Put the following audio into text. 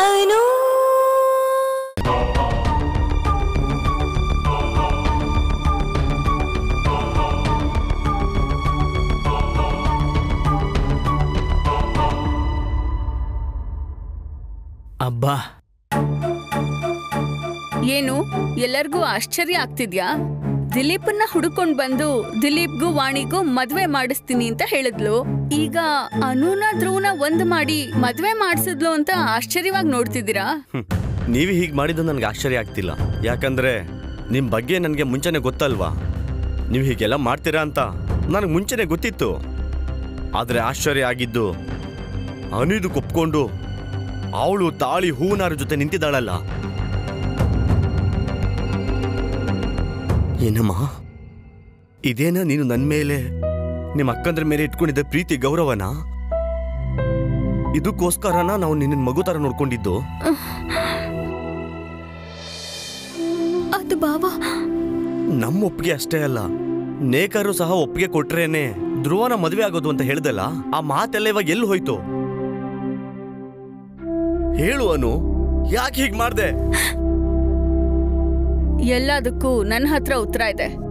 ಅನು ಅಬ್ಬಾ. ಏನು? ಎಲ್ಲರಿಗೂ ಆಶ್ಚರ್ಯ ಆಗ್ತಿದ್ಯಾ? ದಿಲೀಪನ್ನ ಹುಡುಕೊಂಡ್ ಬಂದು ದಿಲೀಪ್ಗೂ ವಾಣಿಗೂ ಮದ್ವೆ ಮಾಡಿಸ್ತೀನಿ ಅಂತ ಹೇಳಿದ್ಲು. ಈಗ ಅನುನ ಧ್ರುವನ ಒಂದ್ ಮಾಡಿ ಮದ್ವೆ ಮಾಡಿಸಿದ್ಲು ಅಂತ ಆಶ್ಚರ್ಯವಾಗಿ ನೋಡ್ತಿದ್ದೀರಾ. ನೀವು ಹೀಗೆ ಮಾಡಿದ್ದು ನನಗೆ ಆಶ್ಚರ್ಯ ಆಗ್ತಿಲ್ಲ. ಯಾಕಂದ್ರೆ ನಿಮ್ಮ ಬಗ್ಗೆ ನನಗೆ ಮುಂಚೆನೆ ಗೊತ್ತಲ್ವಾ? ನೀವು ಹೀಗೆಲ್ಲ ಮಾಡ್ತೀರಾ ಅಂತ ನನಗೆ ಮುಂಚೆನೆ ಗೊತ್ತಿತ್ತು. ಆದರೆ ಆಶ್ಚರ್ಯ ಆಗಿದ್ದು ಅನಿದು ಕೊಪ್ಕೊಂಡು ಅವಳು ತಾಳಿ ಹೂವಿನಾರ ಜೊತೆ ನಿಂತಿದ್ದಾಳಲ್ಲ. ಏನಮ್ಮ? ಇದೇನಾ ನೀನು ನನ್ನ ಮೇಲೆ ನಿಮ್ಮ ಅಕ್ಕಂದ್ರ ಮೇಲೆ ಇಟ್ಕೊಂಡಿದ್ದ ಪ್ರೀತಿ ಗೌರವನ? ಇದಕ್ಕೋಸ್ಕರನ ನಾವು ನಿನ್ನ ಮಗು ತರ ನೋಡ್ಕೊಂಡಿದ್ದು? ಅದು ಬಾವಾ. ನಮ್ಮ ಒಪ್ಪಿಗೆ ಅಷ್ಟೇ ಅಲ್ಲ ನೇಕರು ಸಹ ಒಪ್ಪಿಗೆ ಕೊಟ್ರೇನೆ ಧ್ರುವನ ಮದುವೆ ಆಗೋದು ಅಂತ ಹೇಳ್ದಲ್ಲ ಆ ಮಾತೆಲ್ಲ ಇವಾಗ ಎಲ್ಲಿ ಹೋಯ್ತು? ಹೇಳು ಅನು ಯಾಕೆ ಹೀಗೆ ಮಾಡ್ದೆ? ಎಲ್ಲದಕ್ಕೂ ನನ್ನ ಹತ್ರ ಉತ್ತರ ಇದೆ.